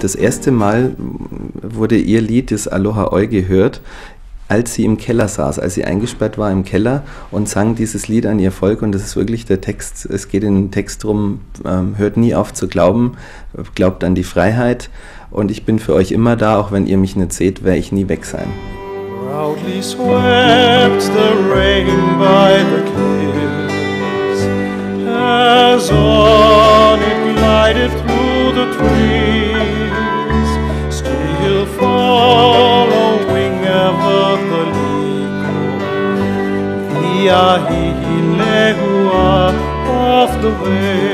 Das erste Mal wurde ihr Lied, das Aloha Oi, gehört, als sie im Keller saß, als sie eingesperrt war im Keller und sang dieses Lied an ihr Volk. Und das ist wirklich der Text, es geht in den Text drum, ähm, hört nie auf zu glauben, glaubt an die Freiheit. Und ich bin für euch immer da, auch wenn ihr mich nicht seht, werde ich nie weg sein. Proudly swept the rain by the cliffs, as on it glided through the trees. following ever the Liko, Via Hilehua of the way.